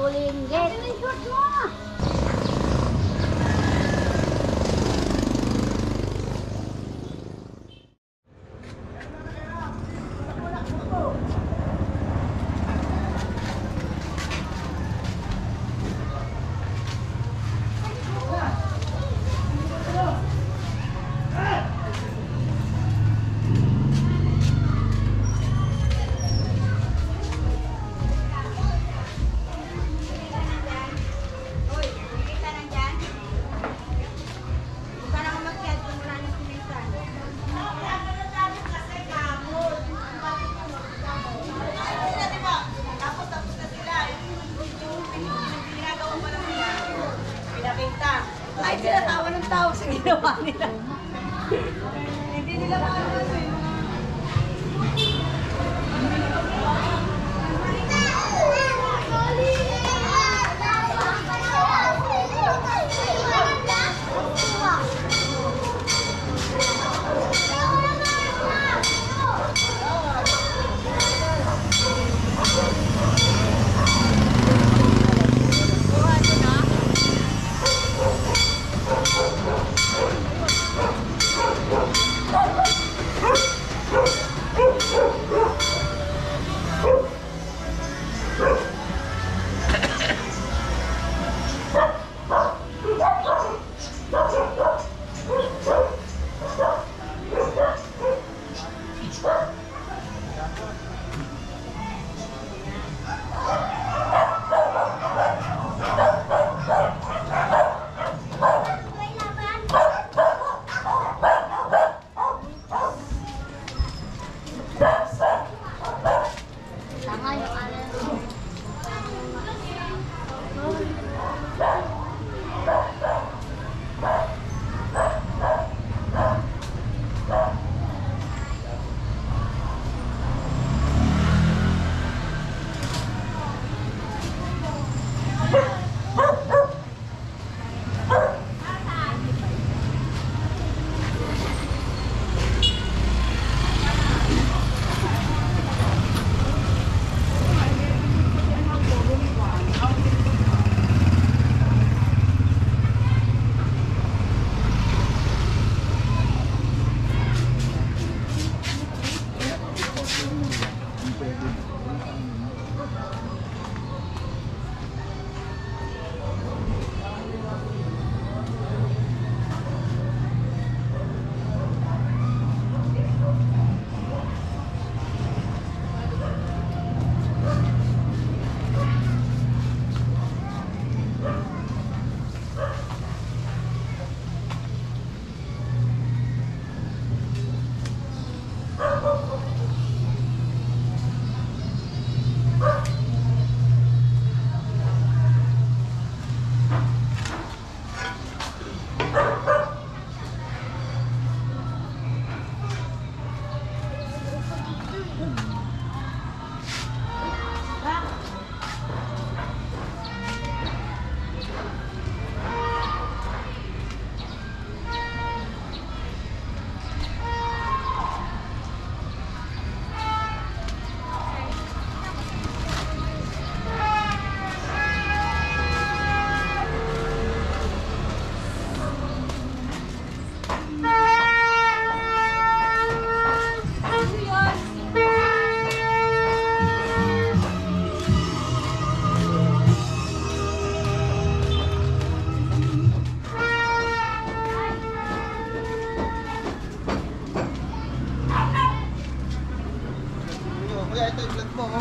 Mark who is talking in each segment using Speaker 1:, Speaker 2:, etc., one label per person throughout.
Speaker 1: bullying.
Speaker 2: Yes.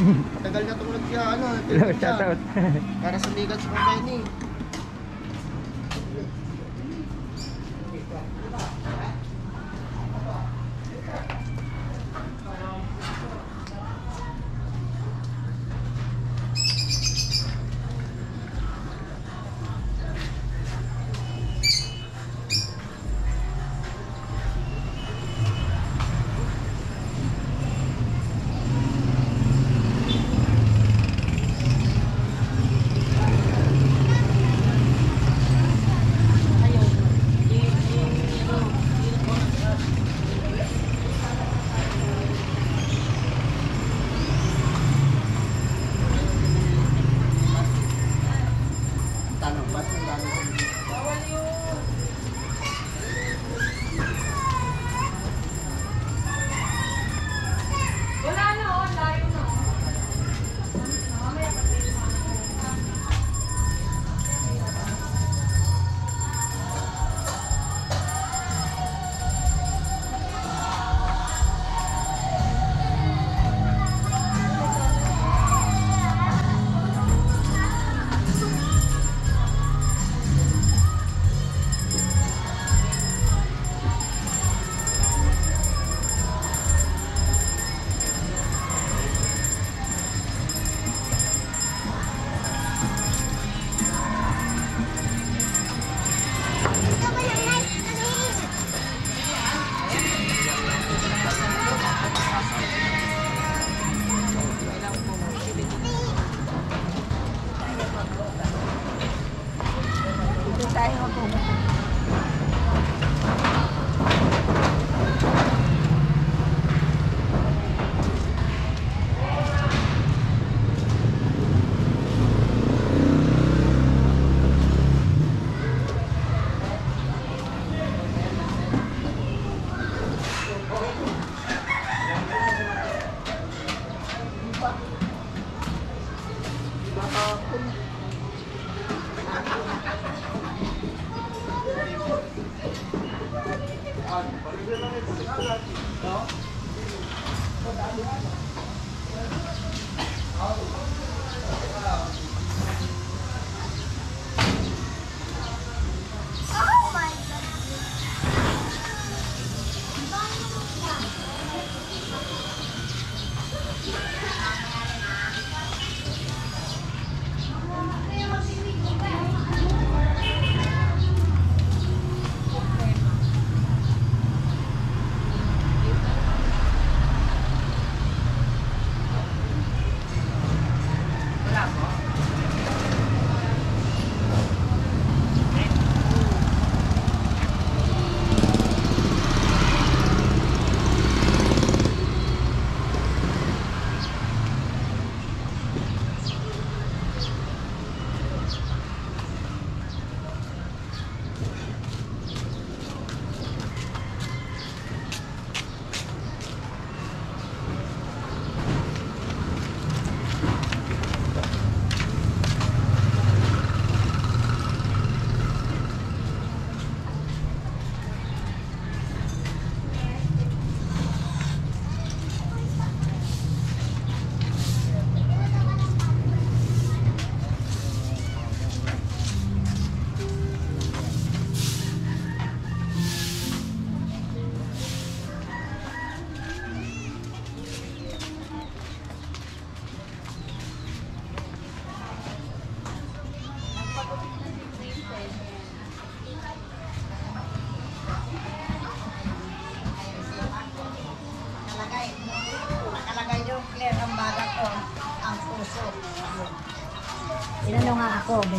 Speaker 2: Yung
Speaker 3: vlog mo. Oh. Tagal na tumulag siya, ano.
Speaker 4: Shoutout.
Speaker 3: Para sa ligat sa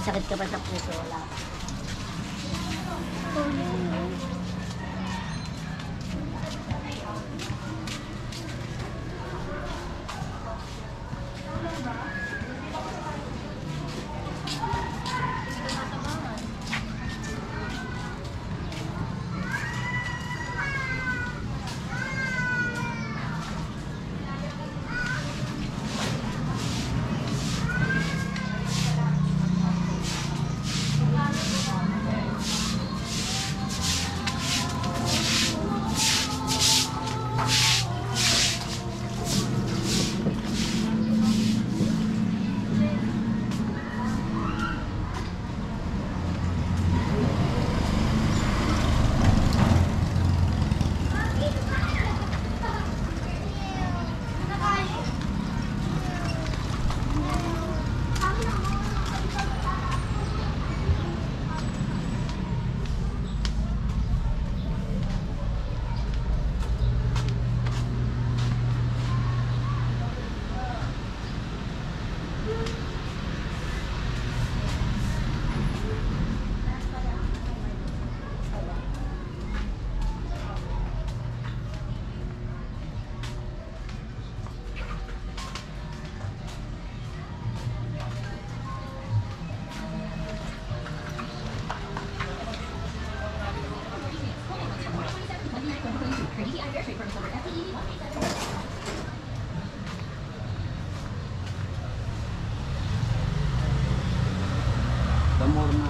Speaker 5: may sakit ka pa sa puso, wala. மூடணும்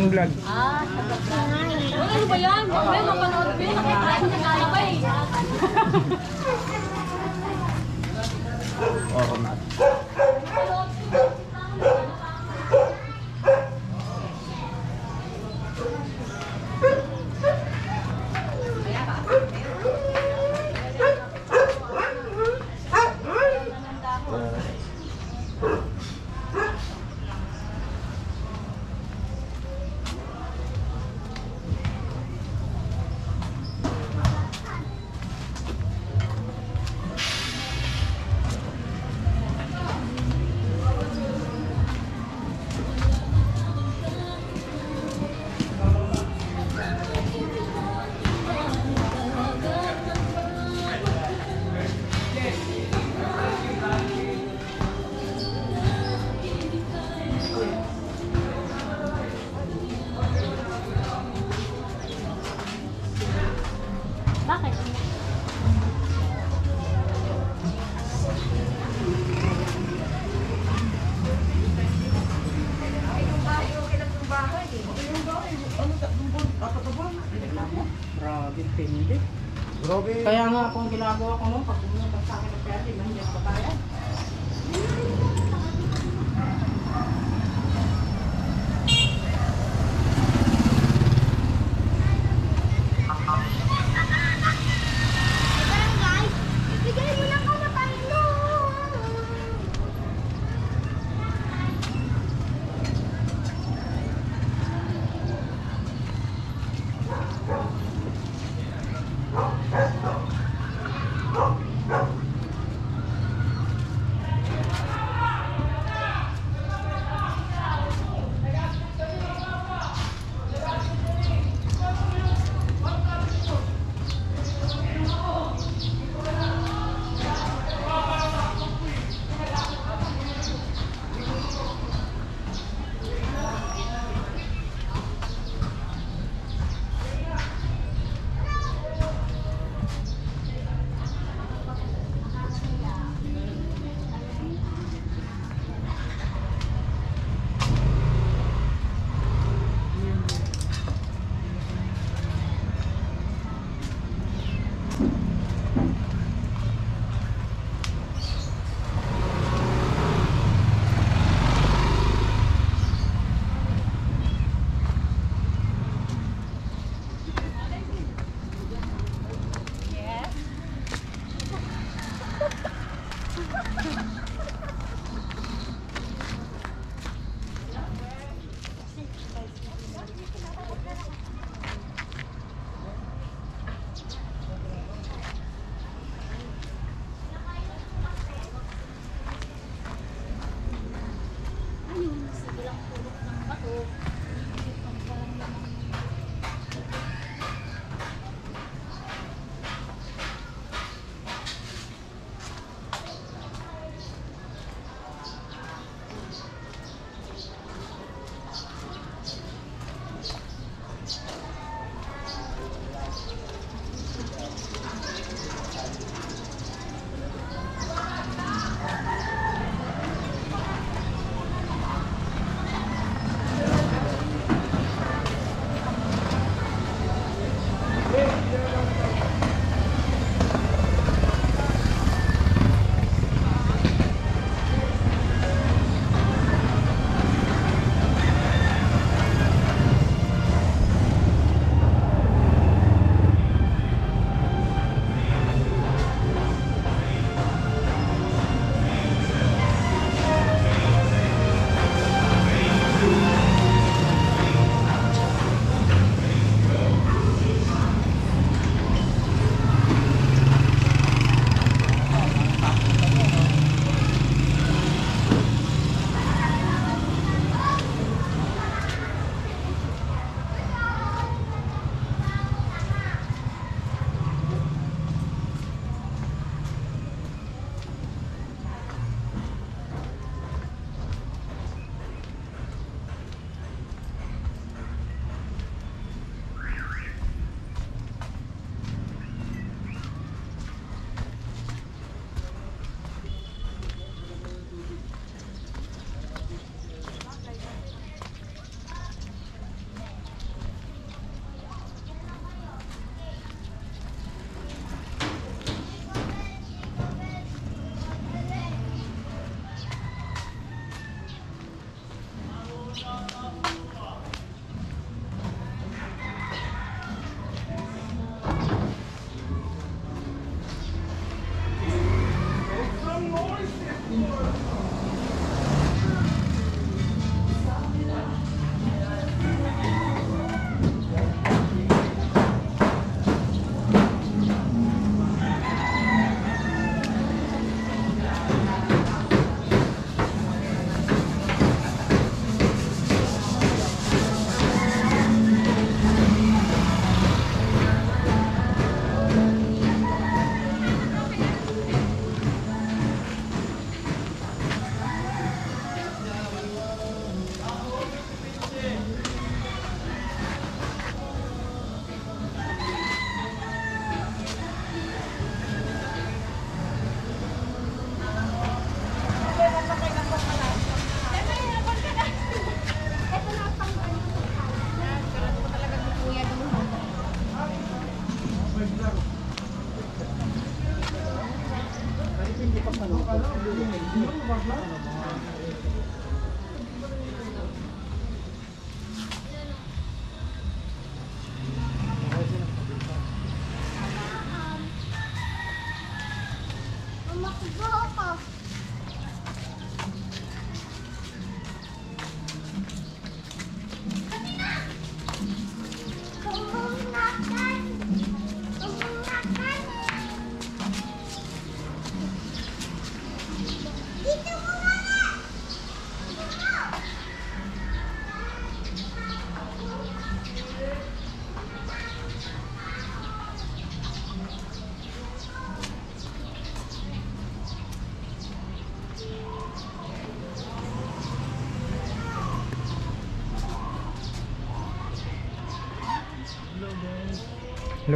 Speaker 5: Walking vlog.
Speaker 1: Ah,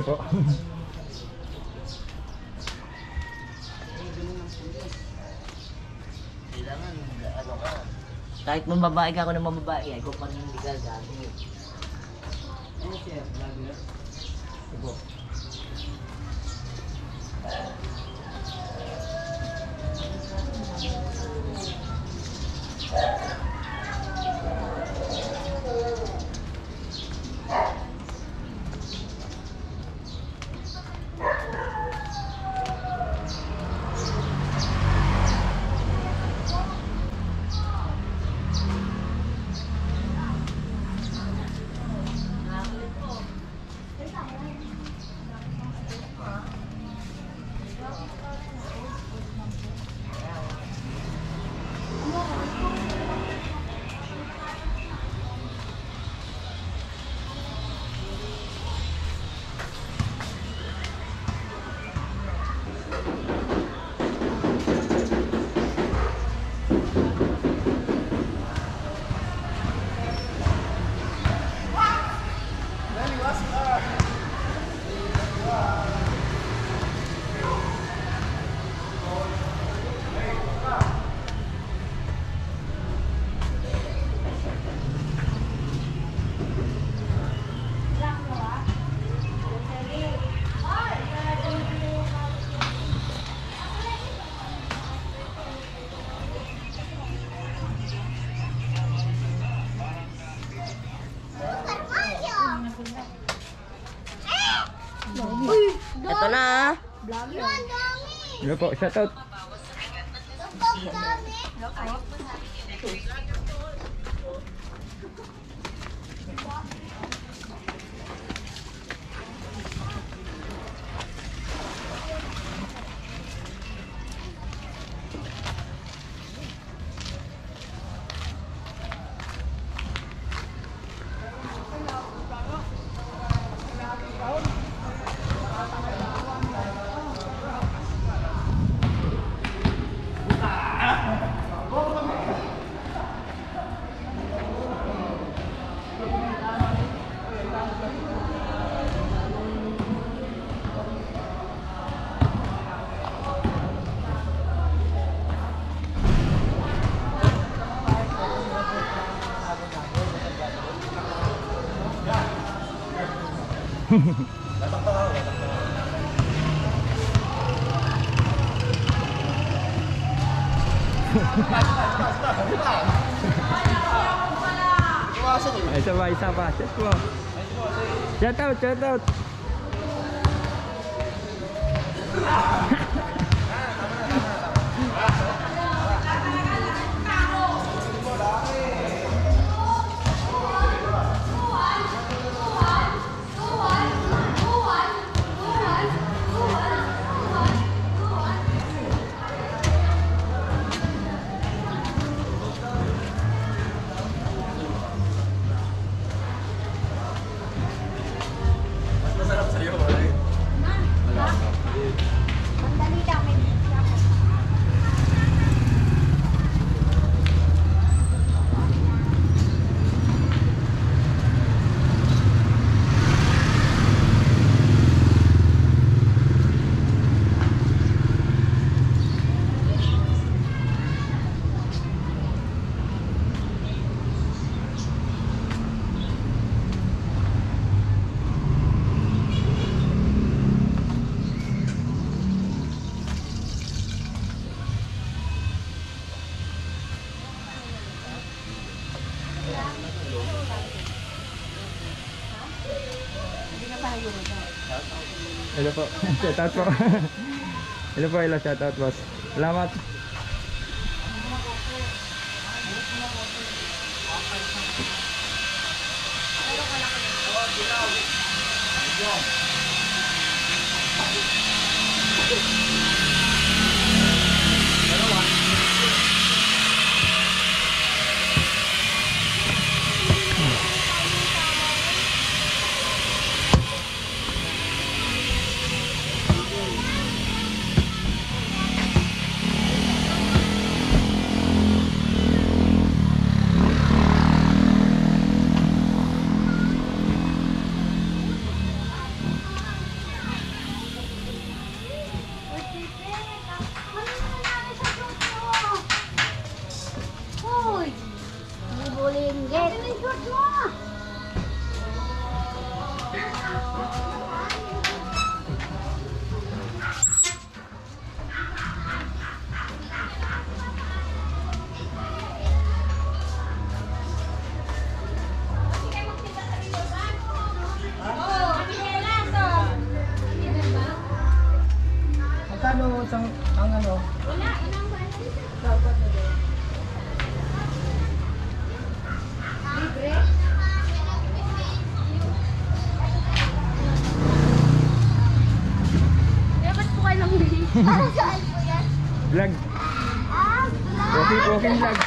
Speaker 6: po?
Speaker 3: Kailangan, ano ka,
Speaker 7: Kahit mababae ka ako ng mababae, ay kung pang hindi ka gabi.
Speaker 5: Ano siya? Vlogger?
Speaker 6: Ano po? Shoutout. Ay, isa pa, isa pa. Shout po. Shoutout, shoutout.
Speaker 3: mas masarap
Speaker 5: Hello po. Shout out po. Hello po, hello. Shout out boss. Salamat. Vlog. Walking, walking vlog.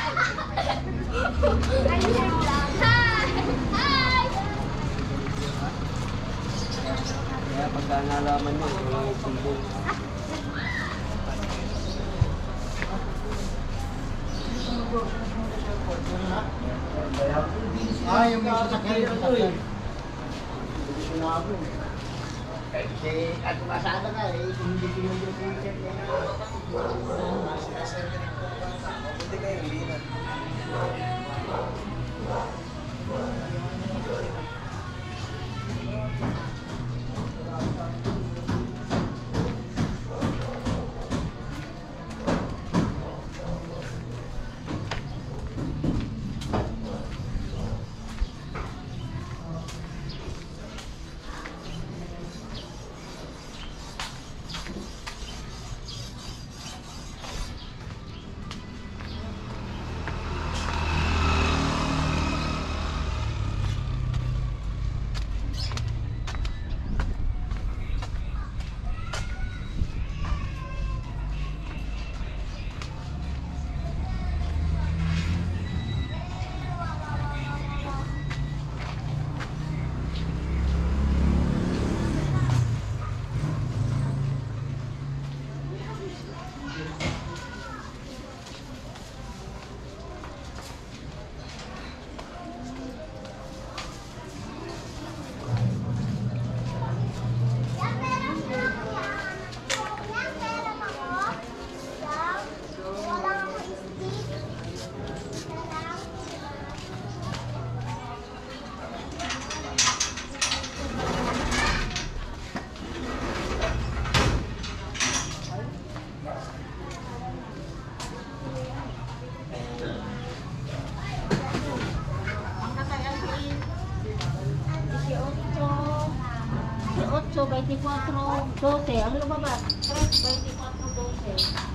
Speaker 4: Kaya pagka nalaman mo, wala yung sumbong.
Speaker 3: Ah, yung may sasakyan, yung sasakyan. Kasi at masada ka eh, kung hindi pinundin ko yung check na
Speaker 2: Ocho, 24, 12. Ang lumabas? 3, 24, 12.